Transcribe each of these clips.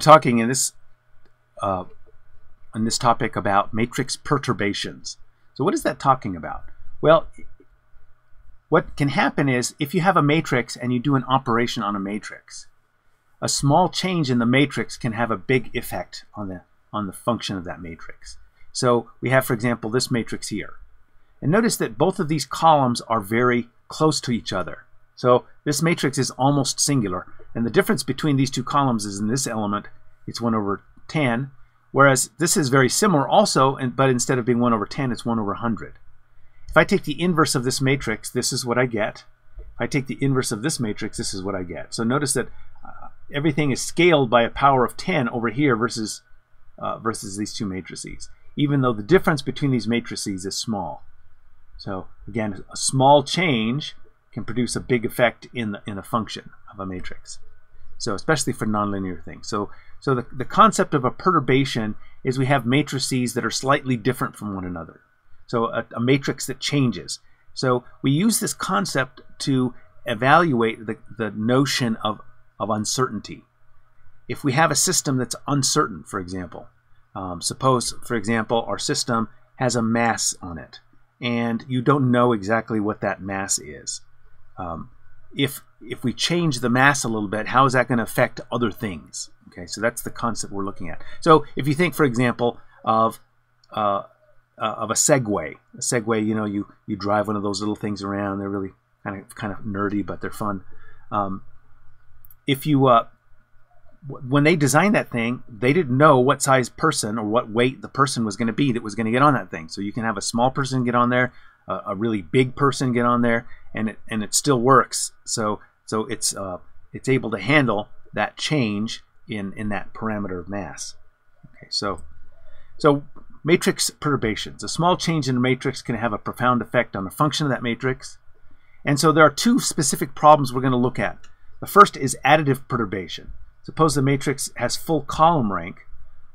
talking in this uh, on this topic about matrix perturbations. So what is that talking about? Well, what can happen is if you have a matrix and you do an operation on a matrix, a small change in the matrix can have a big effect on the on the function of that matrix. So we have, for example, this matrix here. And notice that both of these columns are very close to each other. So this matrix is almost singular. And the difference between these two columns is in this element, it's 1 over 10. Whereas this is very similar also, but instead of being 1 over 10, it's 1 over 100. If I take the inverse of this matrix, this is what I get. If I take the inverse of this matrix, this is what I get. So notice that uh, everything is scaled by a power of 10 over here versus, uh, versus these two matrices, even though the difference between these matrices is small. So again, a small change can produce a big effect in the, in a function of a matrix. So especially for nonlinear things. So, so the, the concept of a perturbation is we have matrices that are slightly different from one another. So a, a matrix that changes. So we use this concept to evaluate the, the notion of, of uncertainty. If we have a system that's uncertain, for example, um, suppose, for example, our system has a mass on it and you don't know exactly what that mass is. Um, if if we change the mass a little bit, how is that going to affect other things? Okay, so that's the concept we're looking at. So if you think, for example, of uh, uh, of a Segway, a Segway, you know, you you drive one of those little things around. They're really kind of kind of nerdy, but they're fun. Um, if you uh, when they designed that thing, they didn't know what size person or what weight the person was going to be that was going to get on that thing. So you can have a small person get on there, a, a really big person get on there, and it and it still works. So so it's uh, it's able to handle that change in in that parameter of mass. Okay, so so matrix perturbations. A small change in a matrix can have a profound effect on the function of that matrix. And so there are two specific problems we're going to look at. The first is additive perturbation. Suppose the matrix has full column rank.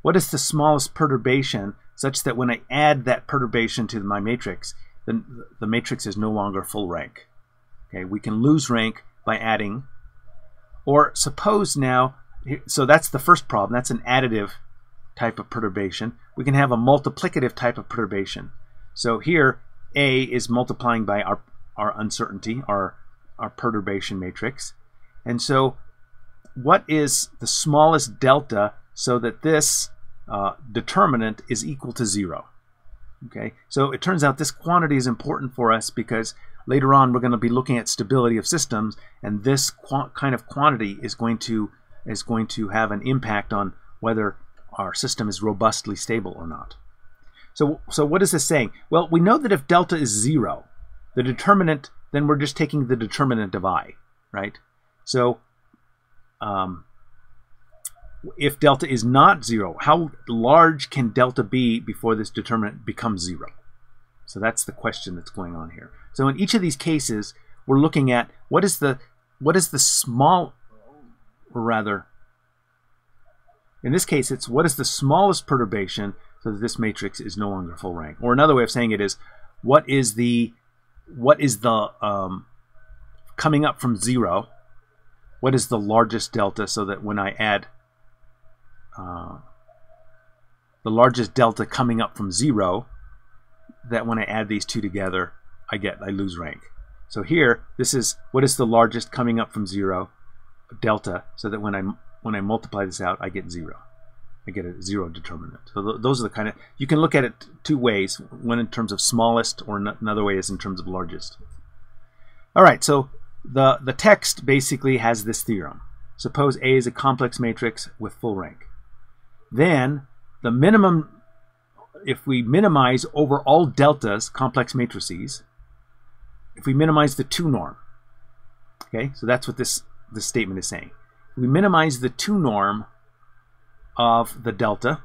What is the smallest perturbation such that when I add that perturbation to my matrix, then the matrix is no longer full rank? Okay, we can lose rank by adding. Or suppose now, so that's the first problem. That's an additive type of perturbation. We can have a multiplicative type of perturbation. So here, A is multiplying by our, our uncertainty, our, our perturbation matrix. And so what is the smallest delta so that this uh, determinant is equal to zero. Okay, so it turns out this quantity is important for us because later on we're going to be looking at stability of systems, and this kind of quantity is going to is going to have an impact on whether our system is robustly stable or not. So, so what is this saying? Well, we know that if delta is zero, the determinant, then we're just taking the determinant of i, right? So um, if delta is not zero, how large can delta be before this determinant becomes zero? So that's the question that's going on here. So in each of these cases, we're looking at what is the what is the small, or rather, in this case, it's what is the smallest perturbation so that this matrix is no longer full rank. Or another way of saying it is, what is the what is the um, coming up from zero what is the largest delta so that when I add uh, the largest delta coming up from zero, that when I add these two together, I get, I lose rank. So here, this is, what is the largest coming up from zero, delta, so that when I, when I multiply this out, I get zero. I get a zero determinant. So th those are the kind of, you can look at it two ways, one in terms of smallest, or another way is in terms of largest. All right, so the, the text basically has this theorem. Suppose A is a complex matrix with full rank. Then the minimum, if we minimize over all deltas, complex matrices, if we minimize the 2 norm, okay, so that's what this, this statement is saying. We minimize the 2 norm of the delta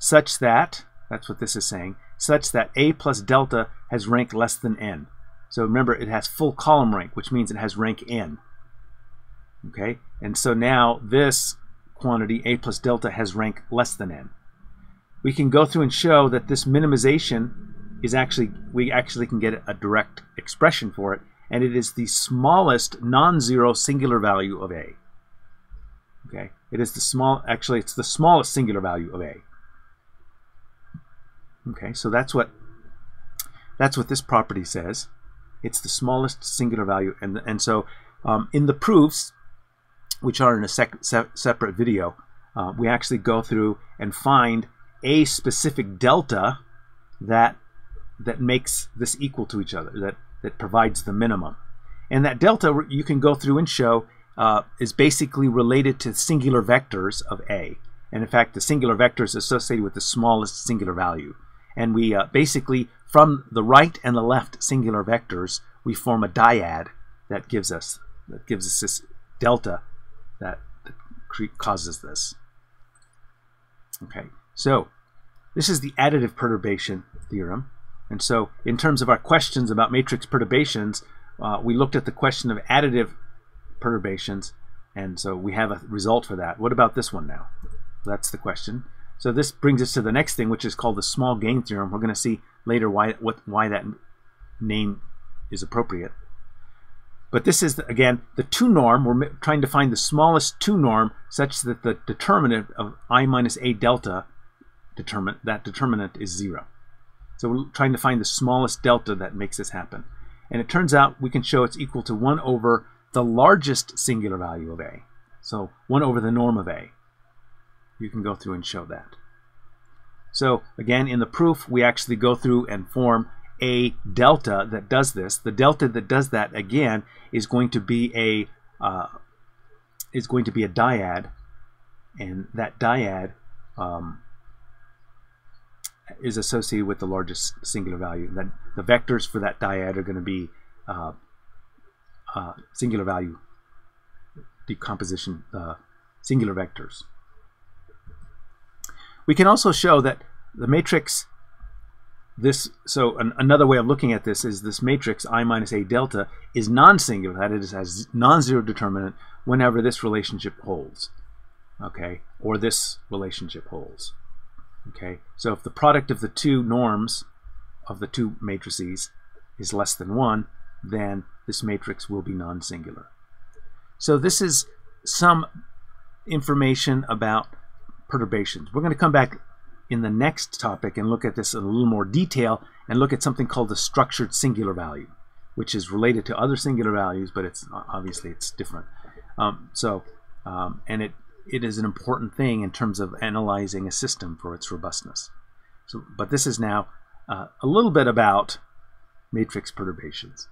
such that, that's what this is saying, such that A plus delta has rank less than n. So remember, it has full column rank, which means it has rank n. Okay, and so now this quantity, a plus delta, has rank less than n. We can go through and show that this minimization is actually, we actually can get a direct expression for it, and it is the smallest non-zero singular value of a. Okay, it is the small. Actually, it's the smallest singular value of A. Okay, so that's what that's what this property says. It's the smallest singular value, and and so um, in the proofs, which are in a sec se separate video, uh, we actually go through and find a specific delta that that makes this equal to each other, that that provides the minimum, and that delta you can go through and show uh, is basically related to singular vectors of A, and in fact, the singular vector is associated with the smallest singular value, and we uh, basically from the right and the left singular vectors we form a dyad that gives us that gives us this delta that, causes this. Okay, so this is the additive perturbation theorem. And so in terms of our questions about matrix perturbations, uh, we looked at the question of additive perturbations, and so we have a result for that. What about this one now? That's the question. So this brings us to the next thing, which is called the small gain theorem. We're going to see later why what why that name is appropriate. But this is, again, the 2 norm. We're trying to find the smallest 2 norm such that the determinant of i minus a delta, determinant, that determinant is 0. So we're trying to find the smallest delta that makes this happen. And it turns out we can show it's equal to 1 over the largest singular value of a. So 1 over the norm of a. You can go through and show that. So again, in the proof, we actually go through and form a delta that does this. The delta that does that again is going to be a uh, is going to be a dyad, and that dyad um, is associated with the largest singular value. Then the vectors for that dyad are going to be uh, uh, singular value decomposition uh, singular vectors. We can also show that the matrix this so an, another way of looking at this is this matrix i minus a delta is non-singular. That is has non-zero determinant whenever this relationship holds okay or this relationship holds okay? So if the product of the two norms of the two matrices is less than one then this matrix will be non-singular. So this is some information about perturbations. We're going to come back in the next topic and look at this in a little more detail and look at something called the structured singular value, which is related to other singular values, but it's obviously it's different. Um, so, um, and it it is an important thing in terms of analyzing a system for its robustness. So, but this is now uh, a little bit about matrix perturbations.